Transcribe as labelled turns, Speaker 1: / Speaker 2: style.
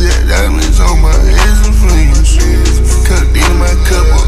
Speaker 1: yeah, diamonds on my hands and fingers. Cut in my cup.